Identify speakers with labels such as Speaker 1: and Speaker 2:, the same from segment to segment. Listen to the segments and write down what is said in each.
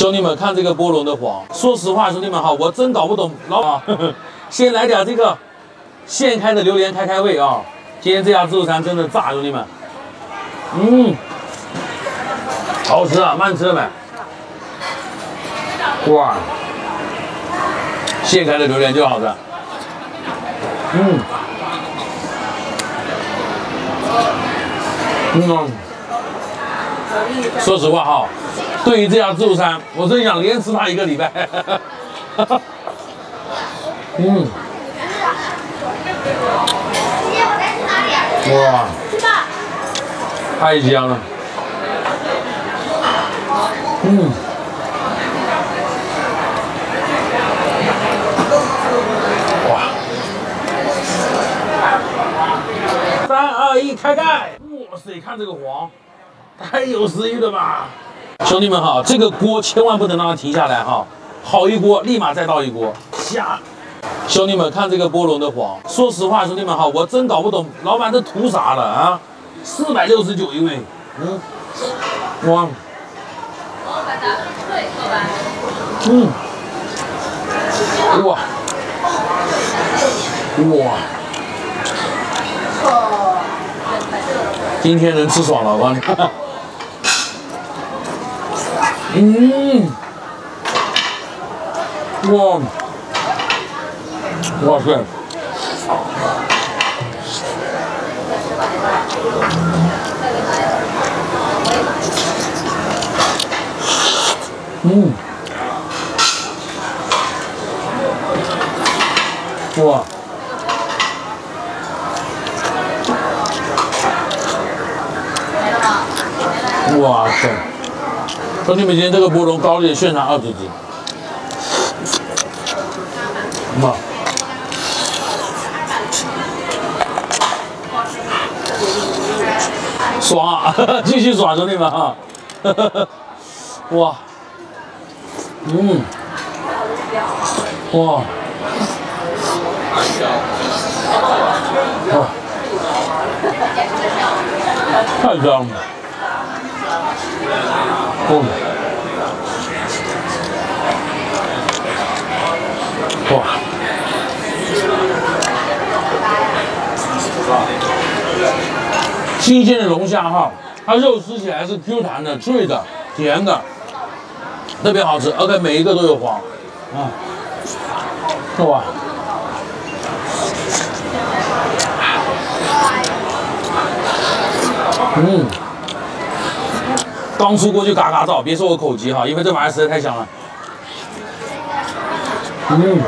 Speaker 1: 兄弟们，看这个波龙的黄，说实话，兄弟们哈，我真搞不懂老啊。先来点这个现开的榴莲开开胃啊！今天这家自助餐真的炸，兄弟们，嗯，好吃啊，慢吃了没？哇，现开的榴莲就好吃，嗯，嗯，说实话哈。对于这家自助餐，我真想连吃它一个礼拜。嗯，哇，太香了。嗯，哇，三二一，开盖！哇塞，看这个黄，太有食欲了吧！兄弟们哈，这个锅千万不能让它停下来哈，好一锅立马再倒一锅。下。兄弟们看这个波龙的黄，说实话，兄弟们哈，我真搞不懂老板这图啥了啊？四百六十九一位，嗯，哇，嗯，哇，哇，今天能吃爽了，我告诉你。嗯，哇，哇塞，嗯，哇，哇塞。兄弟们，今天这个波龙高丽现场二十斤，嘛，爽啊！继续爽，兄弟们哈！哇，嗯，哇，哇，太香了！哇！新鲜的龙虾哈，它肉吃起来是 Q 弹的、脆的、甜的，特别好吃，而且每一个都有黄啊！哇！嗯。刚出锅就嘎嘎造，别说我口急哈，因为这玩意儿实在太香了。嗯。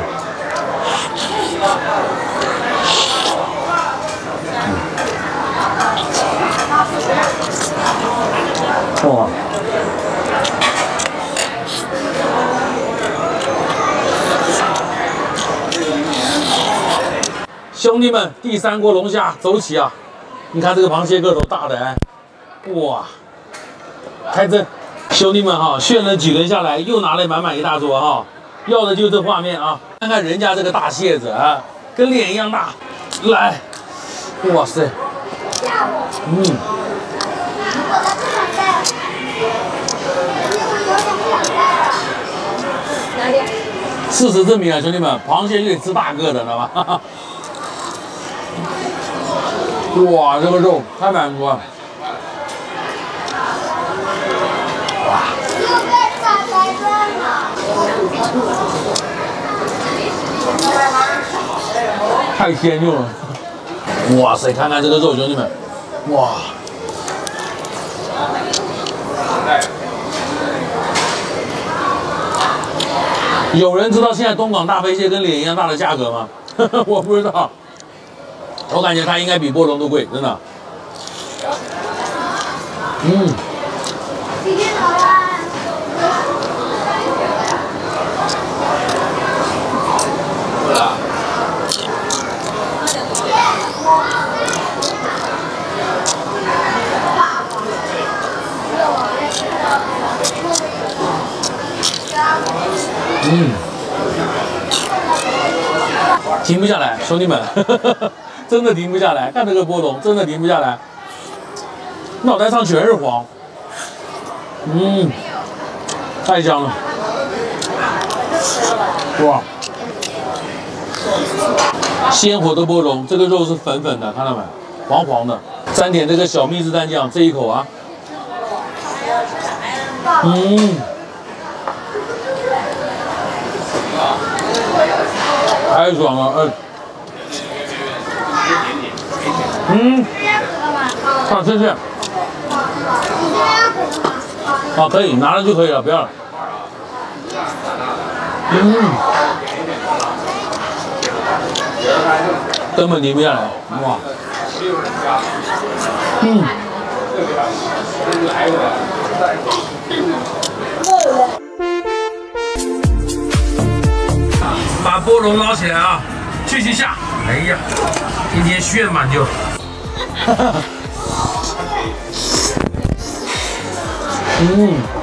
Speaker 1: 哇。兄弟们，第三锅龙虾走起啊！你看这个螃蟹个头大的哎，哇！开蒸，兄弟们哈，炫了几轮下来，又拿了满满一大桌哈，要的就是这画面啊！看看人家这个大蟹子啊，跟脸一样大，来，哇塞，嗯，事实证明啊，兄弟们，螃蟹就得吃大个的，知道吧？哇，这个肉太满足了。太鲜肉了！哇塞，看看这个肉，兄弟们，哇！有人知道现在东港大飞蟹跟脸一样大的价格吗？我不知道，我感觉它应该比波龙都贵，真的。嗯。嗯，停不下来，兄弟们，真的停不下来。看这个波龙，真的停不下来，脑袋上全是黄。嗯，太香了！哇，鲜活的菠萝，这个肉是粉粉的，看到没？黄黄的，沾点这个小秘制蛋酱，这一口啊，嗯，太爽了，哎，嗯，好，谢谢。好，可以拿了就可以了，不要了。嗯，根本停不下来，哇！嗯。锅龙捞起来啊，继续下。哎呀，今天炫满就。嗯。